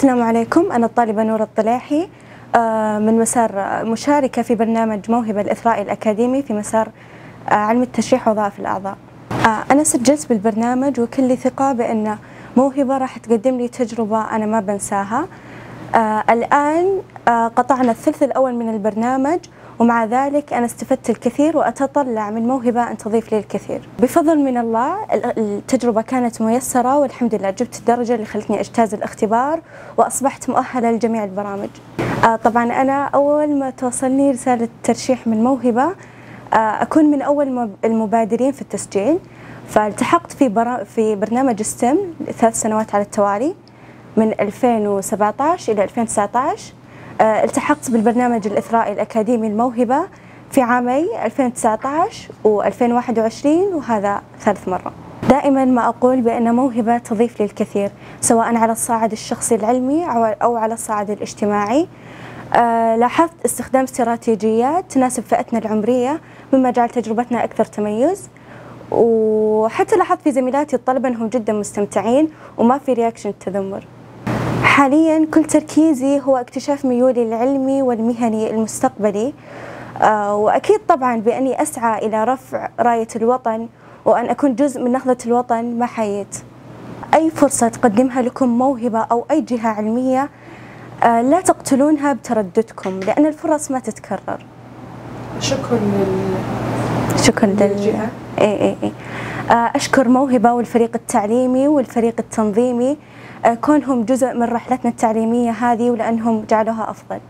السلام عليكم. أنا الطالبة نور الطليحي آه، من مسار مشاركة في برنامج موهبة الإثراء الأكاديمي في مسار آه، علم التشريح وظائف الأعضاء. آه، أنا سجلت بالبرنامج وكل ثقة بأن موهبة راح تقدم لي تجربة أنا ما بنساها. الآن قطعنا الثلث الأول من البرنامج ومع ذلك أنا استفدت الكثير وأتطلع من موهبة أن تضيف لي الكثير. بفضل من الله التجربة كانت ميسرة والحمد لله جبت الدرجة اللي خلتني أجتاز الاختبار وأصبحت مؤهلة لجميع البرامج. آه طبعا أنا أول ما توصلني رسالة ترشيح من موهبة آه أكون من أول المبادرين في التسجيل. فالتحقت في, برا في برنامج ستيم ثلاث سنوات على التوالي من 2017 إلى 2019 آه، التحقت بالبرنامج الإثرائي الأكاديمي الموهبة في عامي 2019 و2021 وهذا ثالث مرة. دائما ما أقول بأن موهبة تضيف لي الكثير سواء على الصعد الشخصي العلمي أو على الصعد الاجتماعي. أه لاحظت استخدام استراتيجيات تناسب فئتنا العمرية مما جعل تجربتنا أكثر تميز وحتى لاحظت في زميلاتي الطلبة أنهم جدا مستمتعين وما في رياكشن تذمر. حاليا كل تركيزي هو اكتشاف ميولي العلمي والمهني المستقبلي. آه، وأكيد طبعا بأني أسعى إلى رفع راية الوطن وأن أكون جزء من نهضة الوطن ما حييت أي فرصة تقدمها لكم موهبة أو أي جهة علمية آه، لا تقتلونها بترددكم لأن الفرص ما تتكرر. شكرا لل... شكرا للجهة. إيه إيه إيه. آه، أشكر موهبة والفريق التعليمي والفريق التنظيمي كونهم جزء من رحلتنا التعليمية هذه ولأنهم جعلوها أفضل.